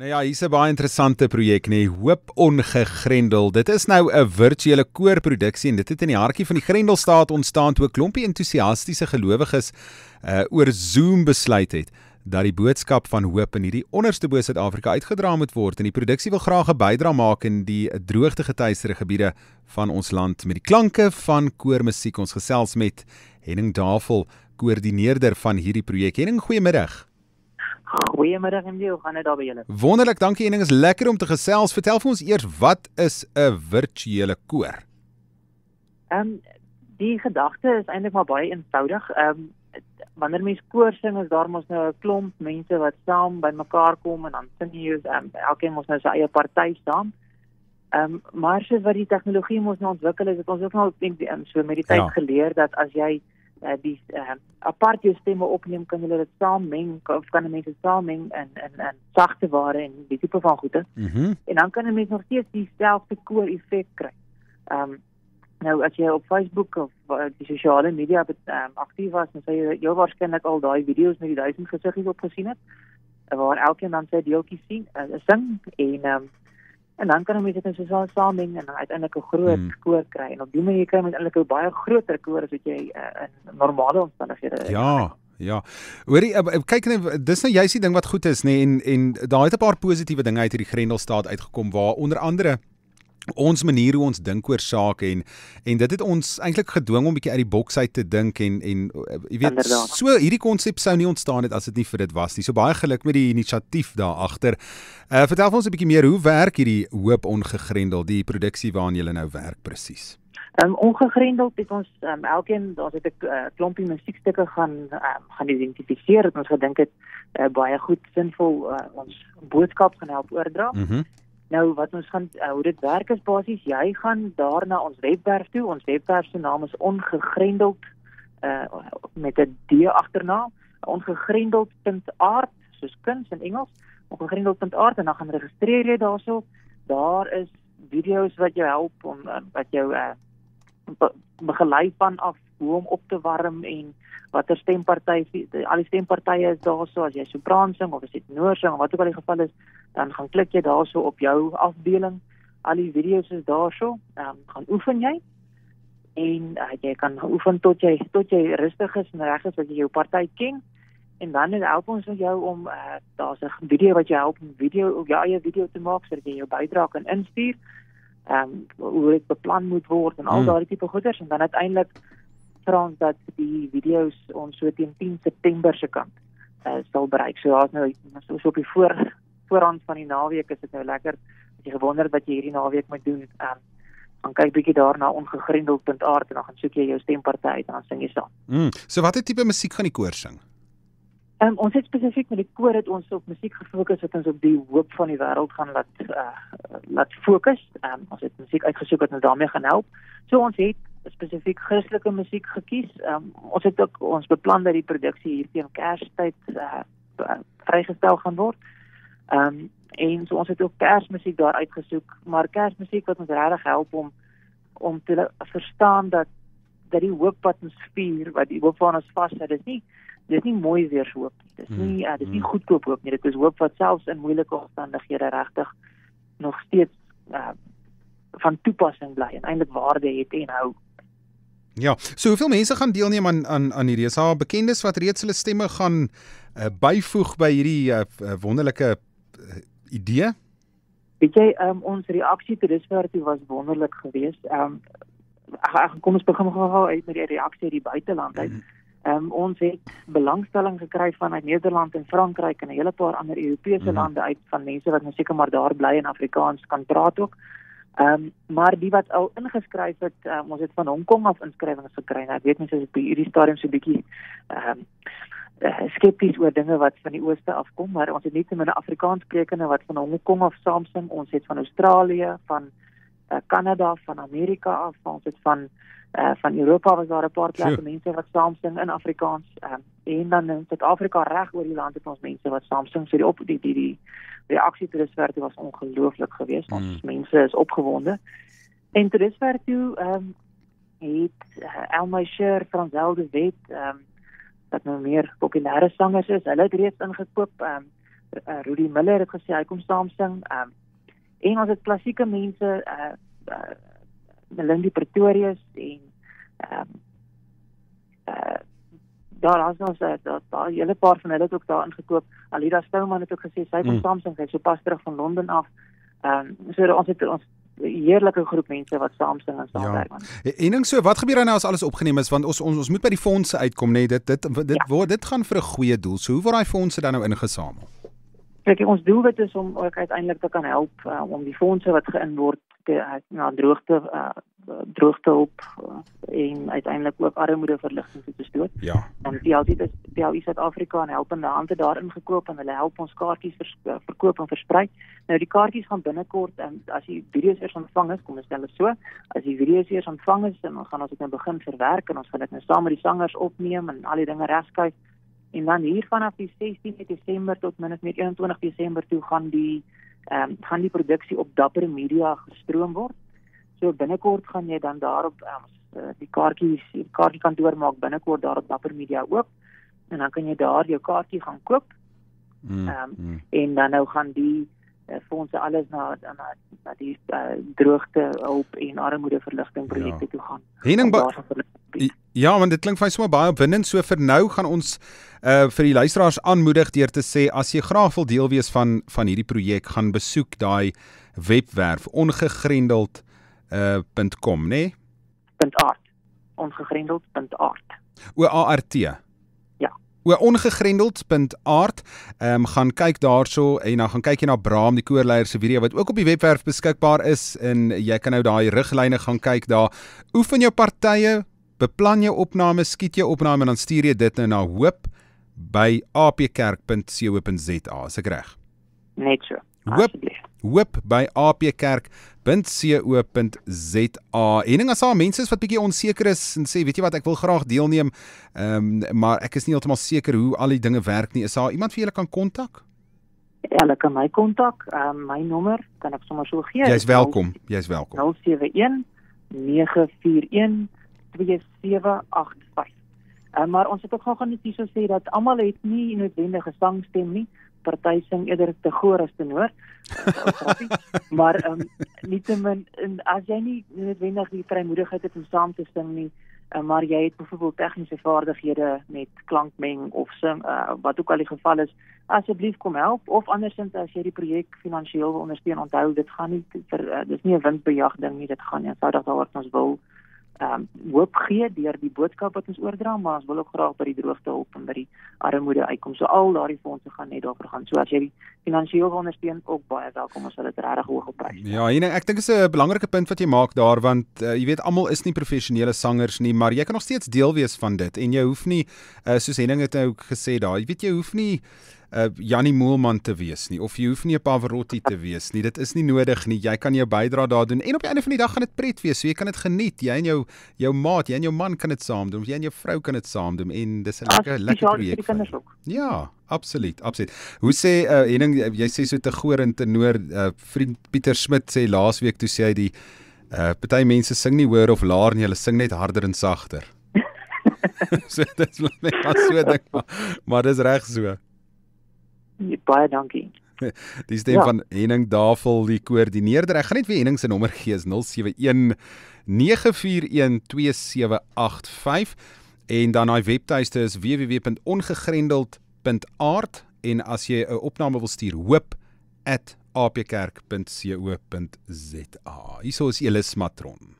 Nou ja, hier's 'n baie interessante projek nê, Hoop Ongegrendel. Dit is nou 'n virtuele koorproduksie en dit het in die hartjie van die Grendelstaat ontstaan toe 'n klompie entoesiastiese gelowiges uh oor Zoom besluit het dat die boodskap van hoop in hierdie onderste bo Suid-Afrika uitgedra moet word en die produksie wil graag 'n bydrae maak in die droogte getuieerde gebiede van ons land met die klanke van koormusiek. Ons gesels met Henning Davel, koördineerder van hierdie projek. Henning, goeiemiddag. Goeiemiddag en hoe gaan dit daar by julle? Wonderlik, dankie en is lekker om te gesels. Vertel vir ons eers wat is 'n virtuele koor? Ehm um, die gedagte is eintlik maar baie eenvoudig. Ehm um, wanneer mens koor sing is daar mos nou 'n klomp mense wat saam bymekaar kom en dan sing jy ehm um, elkeen mos nou sy eie party saam. Ehm um, maar soos wat die tegnologie mos nou ontwikkel het, het ons ook nou um, so met die tyd ja. geleer dat as jy uh, die uh, apart jou stemme opneem kan hulle dit saam meng of kan mense saam meng in in in sagte ware en die tipe van goede. Mm en dan kan 'n mens nog steeds dieselfde koor effek kry. Ehm um, nou as jy op Facebook of uh, die sosiale media um, aktief was, dan sê jy jy waarskynlik al daai video's met die duisend gesiggies op gesien het waar elkeen dan sy deeltjie sien, uh, sing en ehm um, en dan kan jy dit net so saameng en uiteindelik 'n groot hmm. koor kry en op die manier kry jy eintlik 'n baie groter koor as wat jy uh, in normale omstandighede Ja. Ja. Hoorie, uh, kyk net dis nou juist die ding wat goed is nê nee, en en daar het 'n paar positiewe dinge uit hierdie Grendelstaat uitgekom waar onder andere ons manier hoe ons dink oor sake en en dit het ons eintlik gedwing om bietjie uit die boks uit te dink en en uh, jy weet Inderdaad. so hierdie konsep sou nie ontstaan het as dit nie vir dit was nie. So baie geluk met die inisiatief daar agter. Uh vertel ons 'n bietjie meer hoe werk hierdie hoop ongegrendel die produksie waaraan jy nou werk presies. Um ongegrendeld het ons um, elkeen daar's 'n uh, klompie musiekstukke gaan um, gaan identifiseer het ons gedink het uh, baie goed sinvol uh, ons boodskap gaan help oordra. Mm Nou wat ons gaan uh, hoe dit werk is basies jy gaan daar na ons webwerf toe. Ons webwerf se naam is ongegrendeld uh met 'n D agterna. ongegrendeld.art soos kuns in Engels. ongegrendeld.art en dan gaan registreer jy daarso. Daar is video's wat jou help om uh, wat jou uh begelei van af hoe om op te warm en watter stemparty al die stempartye is daarso as jy sopran sing of as jy tenor sing of wat ook al die geval is dan gaan klik jy daarso op jou afdeling. Al die video's is daarso. Ehm um, gaan oefen jy en uh, jy kan oefen tot jy tot jy rustig is en reg is dat jy jou party ken. En dan help ons jou om uh, daar's 'n video wat jou help om video of jou eie video te maak sodat jy jou bydrae kan instuur. Ehm um, hoe dit beplan moet word en al hmm. daardie tipe goeders en dan uiteindelik vra ons dat die video's ons so teen 10 September se kant uh, sal bereik. So daar's nou so op die voor voorhand van die naweek is dit nou lekker as jy gewonder wat jy hierdie naweek moet doen. Ehm um, gaan kyk bietjie daarna ongegrendeld.art en dan gaan soek jy jou stemparty uit en dan sing jy saam. Mm. So watter tipe musiek gaan die koor sing? Um, ons het spesifiek met die koor het ons op musiek gefokus wat ons op die hoop van die wêreld gaan laat uh, laat fokus. Um, ons het musiek uitgesoek wat ons daarmee gaan help. So ons het spesifiek Christelike musiek gekies. Um, ons het ook ons beplan dat die produksie hier teen Kerstyd uh, vrygestel gaan word. Um, en so ons het ook Kersmusiek daar uitgesoek, maar Kersmusiek wat ons regtig help om om te verstaan dat dat die hoop wat ons vier, wat die hoop van ons vas het, is nie dis nie mooi weer hoop nie. Dis nie uh, dis nie hmm. goedkoop hoop nie. Dit is hoop wat selfs in moeilike omstandighede regtig nog steeds uh, van toepassing bly en eintlik waarde het en hou. Ja, so hoeveel mense gaan deelneem aan aan aan hierdie? Is daar bekendes wat reeds hulle stemme gaan uh, byvoeg by hierdie uh, wonderlike uh, idee? Weet jy, um, ons reaksie tot dusver toe was wonderlik geweest. Ehm um, ag kom ons begin gou uit met die reaksie uit die buiteland uit. Mhm. Ehm um, ons het belangstelling gekry vanuit Nederland en Frankryk en 'n hele paar ander Europese mm -hmm. lande uit van mense wat nou seker maar daar bly en Afrikaans kan praat ook. Ehm um, maar die wat al ingeskryf het, um, ons het van Hong Kong af inskrywings gekry. Nou ek weet as dit by hierdie stadium so bietjie ehm um, uh, skepties oor dinge wat van die ooste afkom, maar ons het net 'n Afrikaans sprekende wat van Hong Kong af saamsing, ons het van Australië, van uh, Kanada, van Amerika af, ons het van uh, van Europa was daar 'n paar plekke mense wat saamsing in Afrikaans uh, en dan in Suid-Afrika reg oor die land het ons mense wat saamsing. So die op die die die reaksie tot dusver was ongelooflik geweest. Ons mm. mense is opgewonde. En tot dusver toe ehm um, het uh, Elma Scher van Zelde Wet ehm um, wat nou meer populêre sangers is. Hulle het reeds ingekoop. Ehm um, uh, Rudy Miller het gesê hy kom saam sing. Ehm um, en ons het klassieke mense uh, uh Melindy Pretorius en ehm um, uh daar was ons dat daar 'n hele paar van hulle het ook daar ingekoop. Alida Stouman het ook gesê sy kom mm. saam sing. Sy is so pas terug van Londen af. Ehm um, so ons het ons heerlike groep mense wat saam sing en saamwerk. Ja. En ding so, wat gebeur nou as alles opgeneem is want ons ons ons moet by die fondse uitkom nê. Nee, dit dit dit ja. word dit gaan vir 'n goeie doel. So hoe word daai fondse dan nou ingesamel? Kyk, ons doelwit is om ook uiteindelik te kan help uh, om die fondse wat geïn word te uh, na droogte uh, droogtehulp uh, en uiteindelik ook armoedeverligting te bestoot. Ja. En die is die al Suid-Afrika en helpende hande daarin gekoop en hulle help ons kaartjies vers, uh, verkoop en versprei. Nou die kaartjies gaan binnekort en as die video's eers ontvang is, kom ons stel dit so, as die video's eers ontvang is, dan gaan ons dit nou begin verwerk en ons gaan dit nou saam met die sangers opneem en al die dinge regskuif. En dan hier vanaf die 16 Desember tot minstens 21 Desember toe gaan die ehm um, gaan die produksie op Dapper Media gestroom word. So binnekort gaan jy dan daarop um, die kaartjies, die kaartjie kantoor maak binnekort daar op Dapper Media oop en dan kan jy daar jou kaartjie gaan koop. Mm, ehm um, mm. en dan nou gaan die uh, fondse alles na na na die uh, droogte hulp en armoedeverligting projekte ja. toe gaan. Henning Ja, want dit klink vir my sommer baie opwindend. So vir nou gaan ons uh vir die luisteraars aanmoedig deur te sê as jy graag wil deel wees van van hierdie projek, gaan besoek daai webwerf ongegrendeld uh .com, né? Nee? .art. ongegrendeld.art. O A R T. Ja. O ongegrendeld.art. Ehm um, gaan kyk daarso en dan gaan kyk jy na Braam die koorleier se video wat ook op die webwerf beskikbaar is en jy kan nou daai riglyne gaan kyk daar. Oefen jou partye beplan jou opname, skiet jou opname en dan stuur jy dit nou na hoop by apkerk.co.za. Is ek reg? Net so. Hoop, hoop by apkerk.co.za. Ening as daar mense is wat bietjie onseker is en sê, weet jy wat, ek wil graag deelneem, ehm um, maar ek is nie heeltemal seker hoe al die dinge werk nie. Is daar iemand vir julle kan kontak? Ja, hulle kan my kontak. Ehm um, my nommer kan ek sommer so gee. Jy's welkom. Jy's welkom. 071 941 2785. Uh, maar ons het ook gou gaan net hierso sê dat almal het nie noodwendige sangstem nie. Party sing eerder te goor as te noor. maar ehm um, nietemin as jy nie noodwendig die vrymoedigheid het om saam te sing nie, uh, maar jy het byvoorbeeld tegniese vaardighede met klankmeng of sing uh, wat ook al die geval is, asseblief kom help of andersins as jy die projek finansiëel wil ondersteun, onthou dit gaan nie vir uh, dis nie 'n windbejag ding nie, dit gaan eenvoudig daaroor dat ons wil um, hoop gee deur die boodskap wat ons oordra, maar ons wil ook graag by die droogte help en by die armoede uitkom. So al daardie fondse gaan net daarvoor gaan. So as jy finansiëel wil ondersteun, ook baie welkom. Ons sal dit regtig hoog oprys. Ja, en ek dink dit is 'n belangrike punt wat jy maak daar want uh, jy weet almal is nie professionele sangers nie, maar jy kan nog steeds deel wees van dit en jy hoef nie uh, soos Henning het nou gesê daar, jy weet jy hoef nie uh, Jannie Moelman te wees nie of jy hoef nie 'n Pavarotti te wees nie. Dit is nie nodig nie. Jy kan jou bydrae daar doen en op die einde van die dag gaan dit pret wees. So jy kan dit geniet. Jy en jou jou maat, jy en jou man kan dit saam doen. Jy en jou vrou kan dit saam doen en dis 'n lekker lekker projek. Ja, absoluut, absoluut. Hoe sê uh, Henning jy sê so te goor en te noor uh, vriend Pieter Smit sê laasweek toe sê hy die uh, party mense sing nie hoër of laer nie, hulle sing net harder en sagter. so dit is net so dink maar, maar dis reg so. Baie dankie. Die stem ja. van Henning Davel, die koördineerder. Ek gaan net weer Henning se nommer gee, is 071 941 2785 en dan daai webtuiste is www.ongegrendeld.art en as jy 'n opname wil stuur, hoop@apkerk.co.za. Hierso is Elis Matron.